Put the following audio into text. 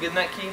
getting that key?